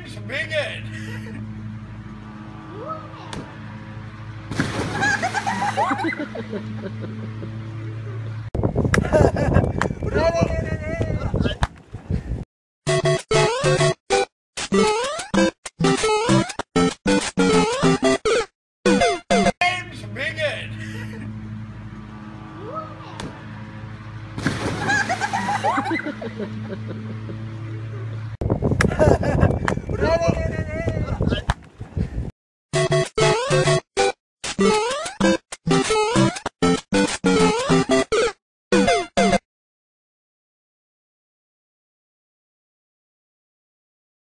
Games begin! Games begin! Let it